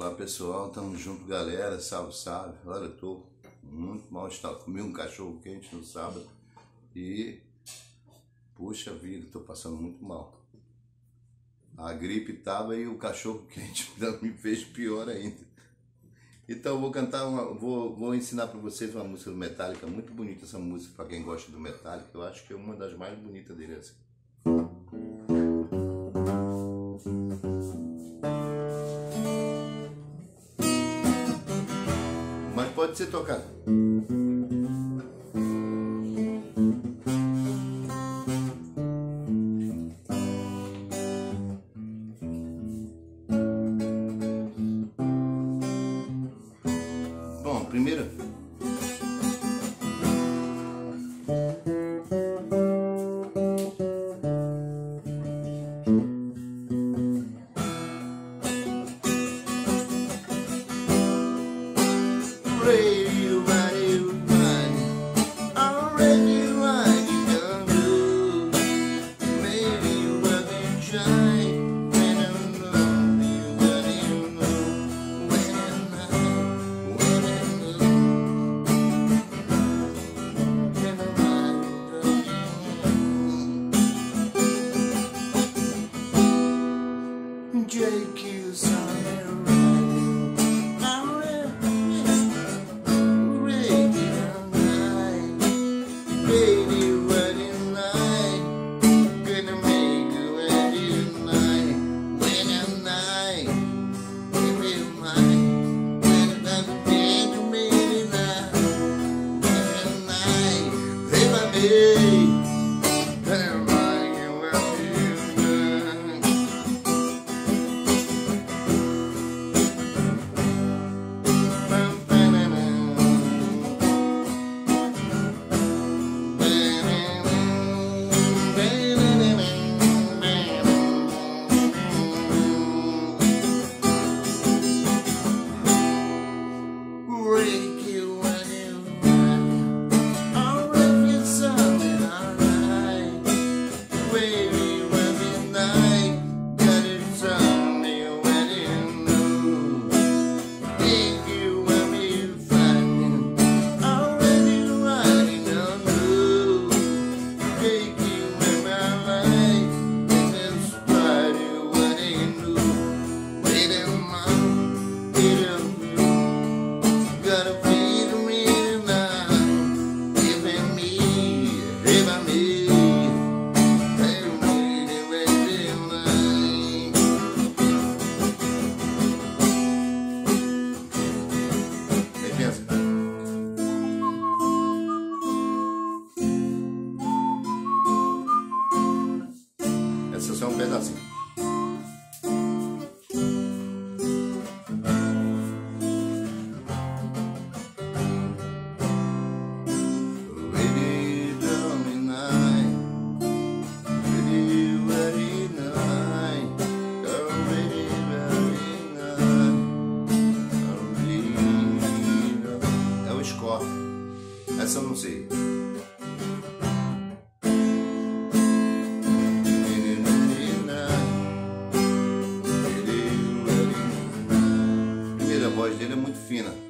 Olá pessoal, estamos junto galera, salve, salve. Olha, eu tô muito mal estado. Comi um cachorro quente no sábado e, puxa vida, tô passando muito mal. A gripe tava e o cachorro quente me fez pior ainda. Então vou cantar uma, vou, vou ensinar para vocês uma música do Metallica, muito bonita essa música para quem gosta do Metallica. Eu acho que é uma das mais bonitas dele assim. Pode ser tocado. Bom, primeiro só Essa eu não sei. voz dele é muito fina.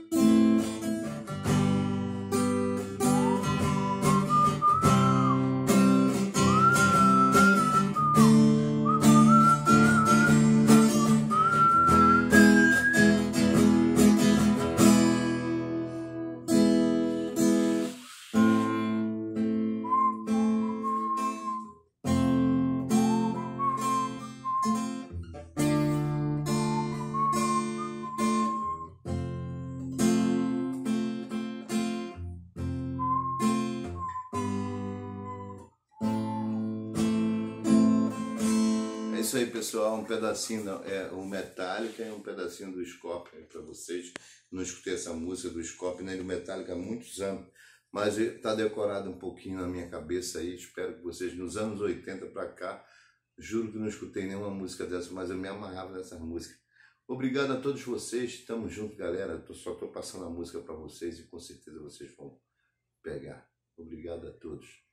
Isso aí, pessoal. Um pedacinho, é o Metallica e um pedacinho do Scorpion para vocês. Não escutei essa música do Scorpion nem do Metallica há muitos anos, mas está decorado um pouquinho na minha cabeça aí. Espero que vocês, nos anos 80 para cá, juro que não escutei nenhuma música dessa, mas eu me amarrava nessa música. Obrigado a todos vocês. Estamos juntos, galera. Tô, só estou passando a música para vocês e com certeza vocês vão pegar. Obrigado a todos.